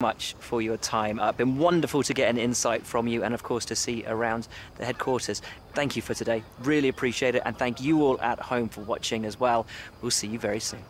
much for your time. Uh, been wonderful to get an insight from you and, of course, to see around the headquarters. Thank you for today. Really appreciate it. And thank you all at home for watching as well. We'll see you very soon.